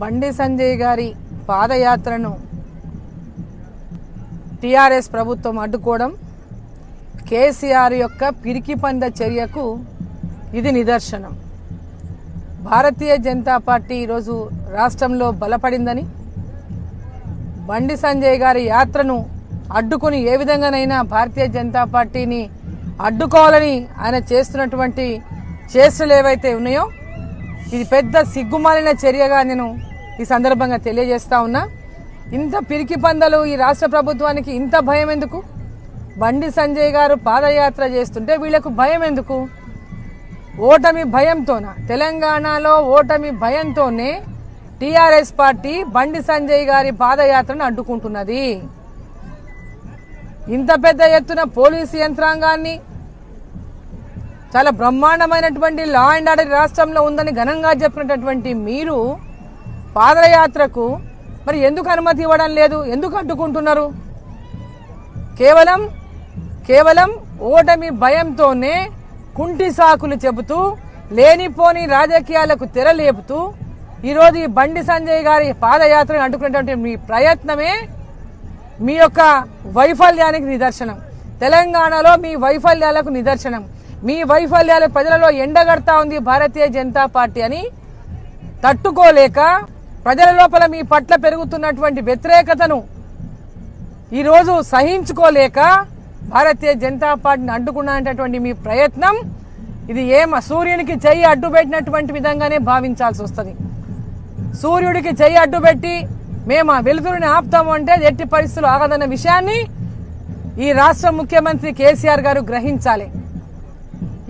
బండి సంజయ్ గారి పాదయాత్రను టిఆర్ఎస్ ప్రభుత్వం అడ్డుకోవడం కేసీఆర్ యొక్క పిరికి పంద చర్యకు ఇది నిదర్శనం. భారతీయ జనతా పార్టీ ఈరోజు రాష్ట్రంలో బలపడిందని బండి సంజయ్ గారి యాత్రను అడ్డుకుని ఏ విధంగానైనా భారతీయ జనతా పార్టీని అడ్డుకోవాలని ఆయన చేస్తున్నటువంటి చేష్టలు ఏవైతే ఉన్నాయో ఇది పెద్ద సిగ్గుమాలిన చర్యగా నేను ఈ సందర్భంగా తెలియజేస్తా ఉన్నా. ఇంత పిరికి పందలు ఈ రాష్ట్ర ప్రభుత్వానికి ఇంత భయం ఎందుకు? బండి సంజయ్ గారు పాదయాత్ర చేస్తుంటే వీళ్ళకు భయం ఎందుకు? ఓటమి భయంతోన? తెలంగాణలో ఓటమి భయంతోనే టీఆర్ఎస్ పార్టీ బండి సంజయ్ గారి పాదయాత్రను అడ్డుకుంటున్నది. ఇంత పెద్ద ఎత్తున పోలీసు యంత్రాంగాన్ని చాలా బ్రహ్మాండమైనటువంటి లా అండ్ ఆర్డర్ రాష్ట్రంలో ఉందని ఘనంగా చెప్పినటువంటి మీరు పాదయాత్రకు మరి ఎందుకు అనుమతి ఇవ్వడం లేదు? ఎందుకు అడ్డుకుంటున్నారు? కేవలం కేవలం ఓటమి భయంతోనే కుంటి సాకులు చెబుతూ లేనిపోని రాజకీయాలకు తెరలేపుతూ ఈరోజు ఈ బండి సంజయ్ గారి పాదయాత్రను అడ్డుకునేటువంటి మీ ప్రయత్నమే మీ యొక్క వైఫల్యానికి నిదర్శనం. తెలంగాణలో మీ వైఫల్యాలకు నిదర్శనం. మీ వైఫల్యాలు ప్రజలలో ఎండగడతా ఉంది భారతీయ జనతా పార్టీ అని తట్టుకోలేక ప్రజల లోపల మీ పట్ల పెరుగుతున్నటువంటి వ్యతిరేకతను ఈరోజు సహించుకోలేక భారతీయ జనతా పార్టీని అడ్డుకున్నటువంటి మీ ప్రయత్నం ఇది ఏమ సూర్యునికి చెయ్యి అడ్డుపెట్టినటువంటి విధంగానే భావించాల్సి వస్తుంది. సూర్యుడికి చెయ్యి అడ్డుపెట్టి మేము ఆ వెలుతురుని ఆపుతాము అంటే ఎట్టి పరిస్థితులు ఆగదన్న విషయాన్ని ఈ రాష్ట్ర ముఖ్యమంత్రి కేసీఆర్ గారు గ్రహించాలి.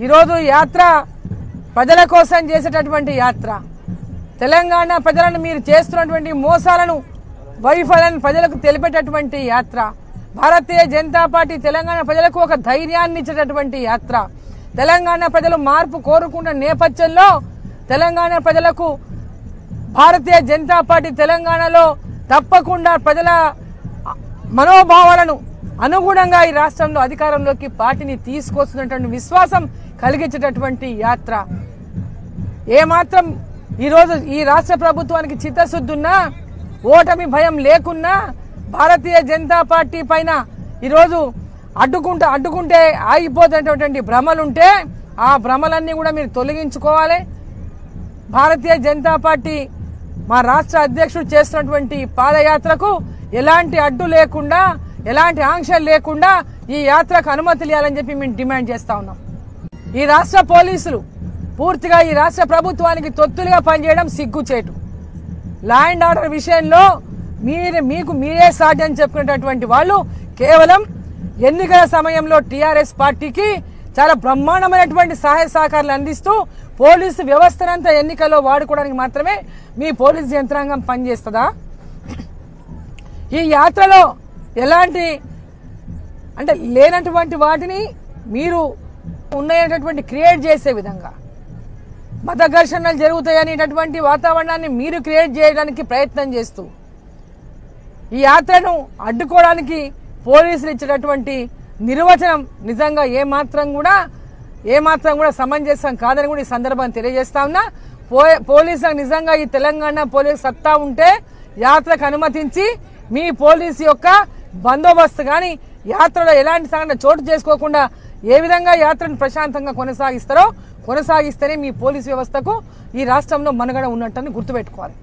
ఈరోజు యాత్ర ప్రజల కోసం చేసేటటువంటి యాత్ర. తెలంగాణ ప్రజలను మీరు చేస్తున్నటువంటి మోసాలను వైఫల్యాన్ని ప్రజలకు తెలిపేటటువంటి యాత్ర. భారతీయ జనతా పార్టీ తెలంగాణ ప్రజలకు ఒక ధైర్యాన్ని ఇచ్చేటటువంటి యాత్ర. తెలంగాణ ప్రజలు మార్పు కోరుకున్న నేపథ్యంలో తెలంగాణ ప్రజలకు భారతీయ జనతా పార్టీ తెలంగాణలో తప్పకుండా ప్రజల మనోభావాలను అనుగుణంగా ఈ రాష్ట్రంలో అధికారంలోకి పార్టీని తీసుకొస్తున్నటువంటి విశ్వాసం కలిగించేటటువంటి యాత్ర. ఏమాత్రం ఈరోజు ఈ రాష్ట్ర ప్రభుత్వానికి చిత్తశుద్ధున్నా ఓటమి భయం లేకున్నా భారతీయ జనతా పార్టీ పైన ఈరోజు అడ్డుకుంటే అడ్డుకుంటే ఆగిపోతున్నటువంటి భ్రమలుంటే ఆ భ్రమలన్నీ కూడా మీరు తొలగించుకోవాలి. భారతీయ జనతా పార్టీ మా రాష్ట్ర అధ్యక్షుడు చేస్తున్నటువంటి పాదయాత్రకు ఎలాంటి అడ్డు లేకుండా ఎలాంటి ఆంక్షలు లేకుండా ఈ యాత్రకు అనుమతులు ఇవ్వాలని చెప్పి మేము డిమాండ్ చేస్తా ఉన్నాం. ఈ రాష్ట్ర పోలీసులు పూర్తిగా ఈ రాష్ట్ర ప్రభుత్వానికి తొత్తులుగా పనిచేయడం సిగ్గుచేటు లా అండ్ ఆర్డర్ విషయంలో మీరు మీకు మీరే సాటి అని చెప్పుకునేటటువంటి వాళ్ళు కేవలం ఎన్నికల సమయంలో టీఆర్ఎస్ పార్టీకి చాలా బ్రహ్మాండమైనటువంటి సహాయ సహకారాలు అందిస్తూ పోలీసు వ్యవస్థనంతా ఎన్నికల్లో వాడుకోవడానికి మాత్రమే మీ పోలీసు యంత్రాంగం పనిచేస్తుందా? ఈ యాత్రలో ఎలాంటి అంటే లేనటువంటి వాటిని మీరు ఉన్నటువంటి క్రియేట్ చేసే విధంగా మత ఘర్షణలు జరుగుతాయనేటటువంటి వాతావరణాన్ని మీరు క్రియేట్ చేయడానికి ప్రయత్నం చేస్తూ ఈ యాత్రను అడ్డుకోవడానికి పోలీసులు ఇచ్చినటువంటి నిర్వచనం నిజంగా ఏమాత్రం కూడా ఏమాత్రం కూడా సమంజసం కాదని కూడా ఈ సందర్భాన్ని తెలియజేస్తా ఉన్నా. పో- పోలీసులకు నిజంగా ఈ తెలంగాణ పోలీసు సత్తా ఉంటే యాత్రకు అనుమతించి మీ పోలీసు యొక్క బందోబస్తు కానీ యాత్రలో ఎలాంటి సంఘటన చోటు చేసుకోకుండా ఏ విధంగా యాత్రను ప్రశాంతంగా కొనసాగిస్తారో కొనసాగిస్తేనే మీ పోలీసు వ్యవస్థకు ఈ రాష్ట్రంలో మనుగడ ఉన్నట్టని గుర్తుపెట్టుకోవాలి.